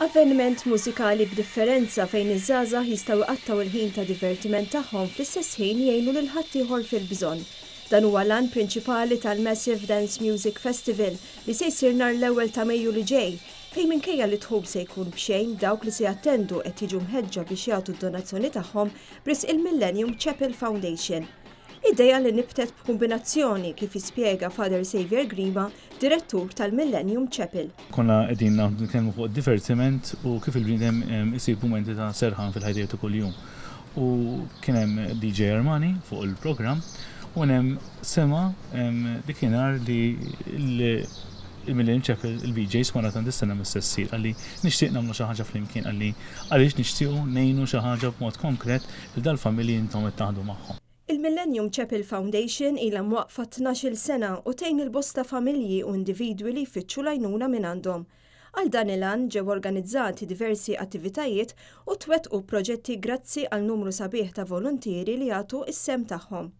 Avveniment mużikali b'differenza fejn iż-żgħażagħ jistgħu jqattgħu l-ħin ta' divertiment tagħhom fl-istess ħin jgħinu lil ħaddieħor fil-bżonn. Dan huwa l-għan prinċipali tal-Massive Dance Music Festival li se jsir nhar l-ewwel ta' Mejju li ġej, fejn minkejja li d-dħul se jkun b'xejn, dawk li se jattendu qed jiġu mħeġġa biex jagħtu d-donazzjoni tagħhom b'risq il-Millennium Chapel Foundation. Idea li nibtet b'kumbinazzjoni, kif jispjega Father Saviour Grima, direttur tal-Millennium Chapel. Konna qegħdin naħdmu nitkellmu fuq id-divertiment u kif il-bniedem isib mumenti ta' serħan fil-ħajtiegħu ta' kuljum. U kien hemm DJ Armani fuq il-programm u minn hemm sema' dik inhar li l-Millennium Chapel, il-VJs ma tant istenna mistess ssir. Qalli, nixtieq nagħmlu xi ħaġa flimkien. Qalli, għaliex nixtiequ ngħinu xi ħaġa b'mod konkret li dal-familji intom qed taħdmu magħhom. Il-Millennium Chapel Foundation ilha mwaqqfa tnax-il sena u tgħin lil bosta familji u individwi li jfittxu l-għajnuna mingħandhom. Għal dan il-għan ġew organizzati diversi attivitajiet u twettqu proġetti grazzi għal numru sabiħ ta' voluntieri li jagħtu s-sehem tagħhom.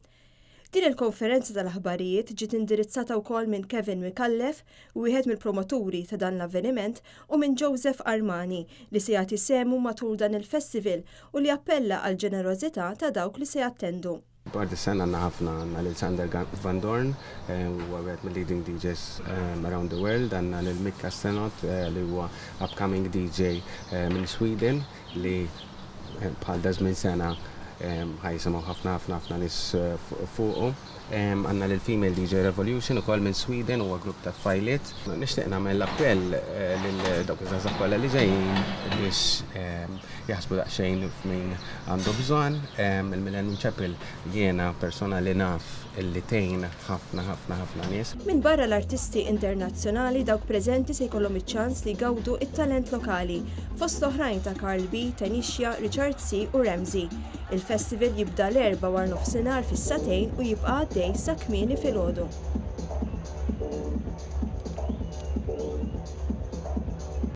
Din il-konferenza tal-aħbarijiet ġiet indirizzata wkoll minn Kevin Micallef, wieħed mill-promoturi ta' dan l-avveniment, u minn Joseph Armani, li se jagħti sehmu matul dan il-festival u li appella għall-ġenerożità ta' dawk li se jattendu. Dwar dis-sena għandna ħafna, għandna lil Sander Van Doorn, huwa wieħed mil-leading DJs around the world, għandna lil Mikka Stenhodt li huwa upcoming DJ minn Sweden, li bħal da żmien sena ħa jisimgħu ħafna ħafna ħafna nies fuqu. Għandna lil Female DJ Revolution ukoll minn Sweden huwa grupp ta' tfajliet. Nixtieq nagħmel appell lil dawk iż-żgħażagħ kollha li ġejjin biex jaħsbu daqsxejn f'min għandu bżonn. Il-Millennium Chapel jiena personali naf li tgħin ħafna ħafna ħafna nies. Minbarra l-artisti internazzjonali dawk preżenti se jkollhom iċ-ċans li jgawdu t-talent lokali, fost l-oħrajn ta' Karl B, Tenixja, Richard C u Ramsey. Il-festival jibda l-Erbgħa warnofsinhar fis-sagħtejn u jibqa' għaddej sa kmieni filgħodu.